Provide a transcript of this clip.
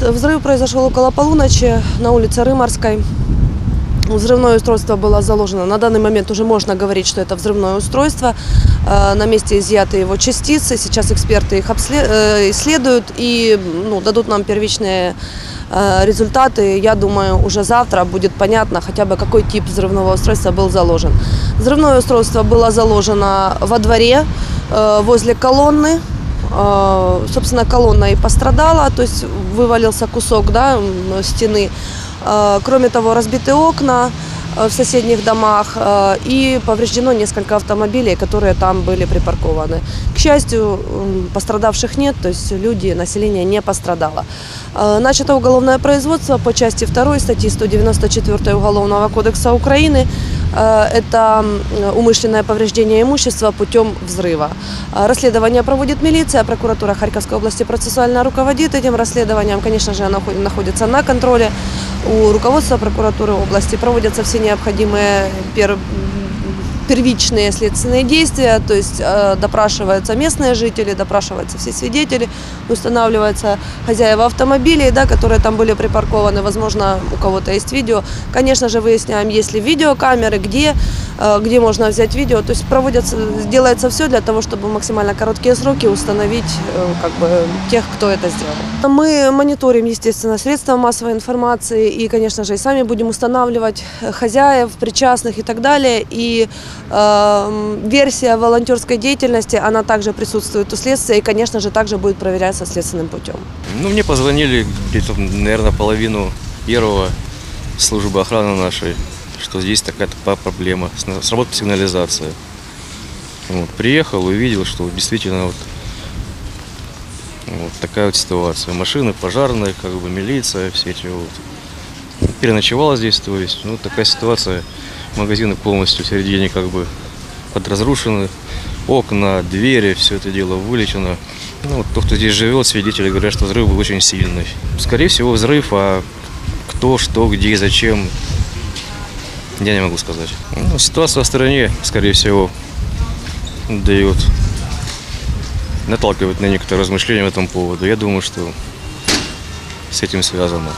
Взрыв произошел около полуночи на улице Рыморской. Взрывное устройство было заложено. На данный момент уже можно говорить, что это взрывное устройство. Э, На месте изъяты его частицы. Сейчас эксперты их э, исследуют и ну, дадут нам первичные э, результаты. Я думаю, уже завтра будет понятно хотя бы какой тип взрывного устройства был заложен. Взрывное устройство было заложено во дворе э, возле колонны. Э, Собственно, колонна и пострадала, то есть вывалился кусок да, стены. Э, Кроме того, разбиты окна э, в соседних домах и повреждено несколько автомобилей, которые там были припаркованы. К счастью, пострадавших нет, то есть люди, население не пострадало. Начато уголовное производство по части 2 статьи 194 Уголовного кодекса Украины. Э, Это умышленное повреждение имущества путем взрыва. Э, Расследование проводит милиция, прокуратура Харьковской области процессуально руководит этим расследованием. Конечно же, оно хо- находится на контроле у руководства прокуратуры области. Проводятся все необходимые первичные следственные действия, то есть э, допрашиваются местные жители, допрашиваются все свидетели, устанавливаются хозяева автомобилей, да, которые там были припаркованы, возможно, у кого-то есть видео. Конечно же, выясняем, есть ли видеокамеры, где, э, где можно взять видео. То есть проводятся, делается все для того, чтобы в максимально короткие сроки установить э, как бы, тех, кто это сделал. Мы мониторим, естественно, средства массовой информации и, конечно же, и сами будем устанавливать хозяев, причастных и так далее. И версия волонтерской деятельности, она также присутствует у следствия и, конечно же, также будет проверяться следственным путем. Ну, мне позвонили где-то, наверное, половину первого службы охраны нашей, что здесь такая-то проблема, сработала сигнализация. Вот, приехал, увидел, что действительно вот, вот такая вот ситуация. Машины пожарные, как бы милиция, все эти вот. Переночевала здесь, то есть, ну, такая ситуация. Магазины полностью в середине как бы подразрушены. Окна, двери, все это дело вылечено. Ну, вот тот, кто здесь живет, свидетели говорят, что взрыв был очень сильный. Скорее всего, взрыв, а кто, что, где, зачем, я не могу сказать. Ну, ситуация в стране, скорее всего, дает, наталкивает на некоторые размышления в этом поводу. Я думаю, что с этим связано.